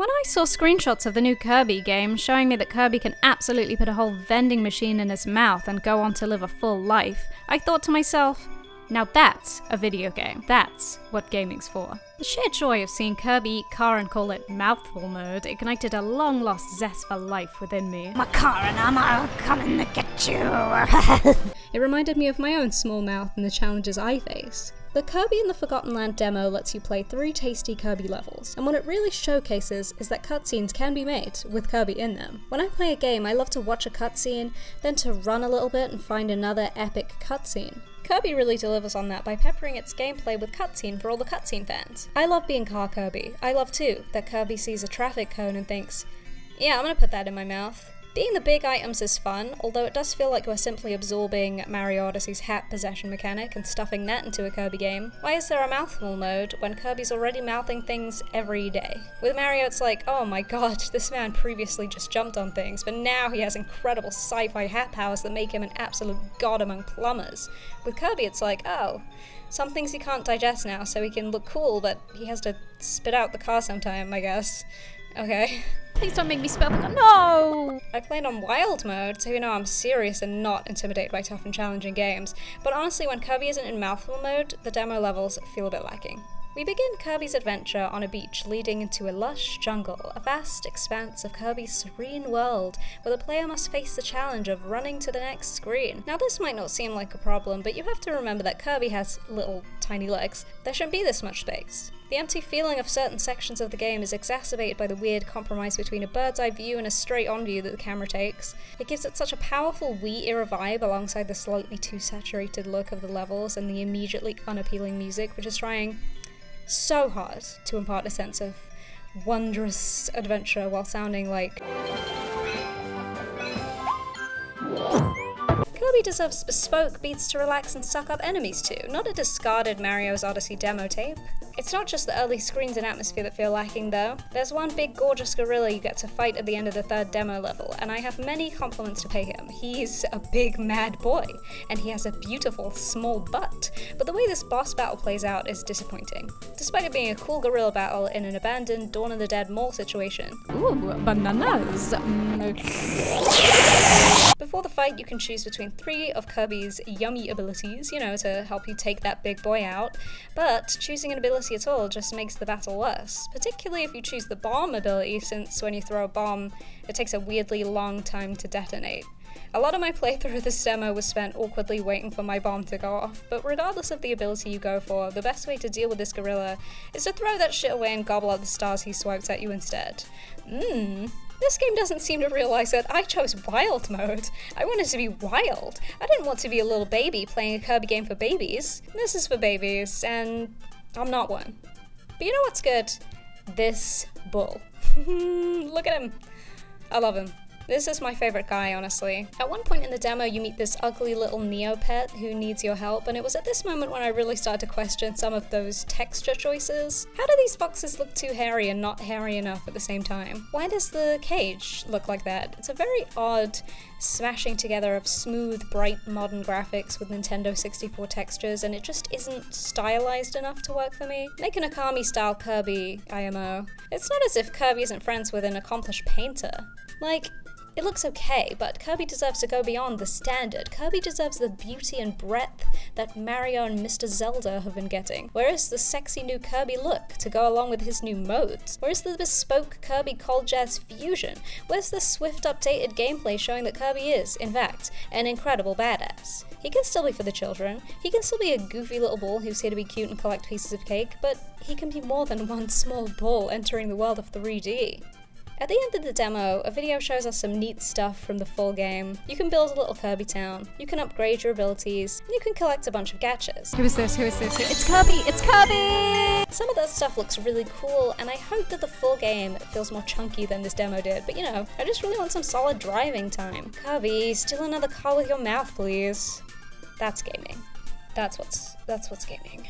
When I saw screenshots of the new Kirby game showing me that Kirby can absolutely put a whole vending machine in his mouth and go on to live a full life, I thought to myself, now that's a video game. That's what gaming's for. The sheer joy of seeing Kirby eat car and call it mouthful mode ignited a long lost zest for life within me. My car and I'm coming to get you. it reminded me of my own small mouth and the challenges I face. The Kirby and the Forgotten Land demo lets you play three tasty Kirby levels, and what it really showcases is that cutscenes can be made with Kirby in them. When I play a game, I love to watch a cutscene, then to run a little bit and find another epic cutscene. Kirby really delivers on that by peppering its gameplay with cutscene for all the cutscene fans. I love being Car Kirby. I love too that Kirby sees a traffic cone and thinks, yeah, I'm gonna put that in my mouth. Being the big items is fun, although it does feel like we're simply absorbing Mario Odyssey's hat possession mechanic and stuffing that into a Kirby game. Why is there a mouthful mode when Kirby's already mouthing things every day? With Mario it's like, oh my god, this man previously just jumped on things, but now he has incredible sci-fi hat powers that make him an absolute god among plumbers. With Kirby it's like, oh, some things he can't digest now, so he can look cool, but he has to spit out the car sometime, I guess. Okay. Please don't make me spell the No! I played on wild mode, so you know I'm serious and not intimidated by tough and challenging games. But honestly, when Kirby isn't in mouthful mode, the demo levels feel a bit lacking. We begin Kirby's adventure on a beach leading into a lush jungle, a vast expanse of Kirby's serene world, where the player must face the challenge of running to the next screen. Now this might not seem like a problem, but you have to remember that Kirby has little tiny legs. There shouldn't be this much space. The empty feeling of certain sections of the game is exacerbated by the weird compromise between a bird's eye view and a straight on view that the camera takes. It gives it such a powerful Wii era vibe alongside the slightly too saturated look of the levels and the immediately unappealing music, which is trying so hard to impart a sense of wondrous adventure while sounding like. Kirby deserves bespoke beats to relax and suck up enemies to, not a discarded Mario's Odyssey demo tape. It's not just the early screens and atmosphere that feel lacking though. There's one big gorgeous gorilla you get to fight at the end of the third demo level, and I have many compliments to pay him. He's a big mad boy, and he has a beautiful small butt, but the way this boss battle plays out is disappointing. Despite it being a cool gorilla battle in an abandoned Dawn of the Dead mall situation. Ooh, bananas! Mm, Before the fight, you can choose between three of Kirby's yummy abilities, you know, to help you take that big boy out, but choosing an ability at all just makes the battle worse, particularly if you choose the bomb ability since when you throw a bomb it takes a weirdly long time to detonate. A lot of my playthrough of this demo was spent awkwardly waiting for my bomb to go off, but regardless of the ability you go for, the best way to deal with this gorilla is to throw that shit away and gobble up the stars he swipes at you instead. Mmm. This game doesn't seem to realize that I chose wild mode. I wanted to be wild. I didn't want to be a little baby playing a Kirby game for babies. This is for babies, and I'm not one. But you know what's good? This bull. Look at him. I love him. This is my favorite guy, honestly. At one point in the demo, you meet this ugly little Neopet who needs your help, and it was at this moment when I really started to question some of those texture choices. How do these boxes look too hairy and not hairy enough at the same time? Why does the cage look like that? It's a very odd smashing together of smooth, bright, modern graphics with Nintendo 64 textures, and it just isn't stylized enough to work for me. Make an Okami style Kirby IMO. It's not as if Kirby isn't friends with an accomplished painter. Like, it looks okay, but Kirby deserves to go beyond the standard. Kirby deserves the beauty and breadth that Mario and Mr. Zelda have been getting. Where is the sexy new Kirby look to go along with his new modes? Where is the bespoke Kirby Cold Jazz fusion? Where's the swift updated gameplay showing that Kirby is, in fact, an incredible badass? He can still be for the children, he can still be a goofy little ball who's here to be cute and collect pieces of cake, but he can be more than one small ball entering the world of 3D. At the end of the demo, a video shows us some neat stuff from the full game. You can build a little Kirby town, you can upgrade your abilities, and you can collect a bunch of gachas. Who is this? Who is this? It's Kirby! It's Kirby! Some of that stuff looks really cool, and I hope that the full game feels more chunky than this demo did, but you know, I just really want some solid driving time. Kirby, steal another car with your mouth, please. That's gaming. That's what's that's what's gaming.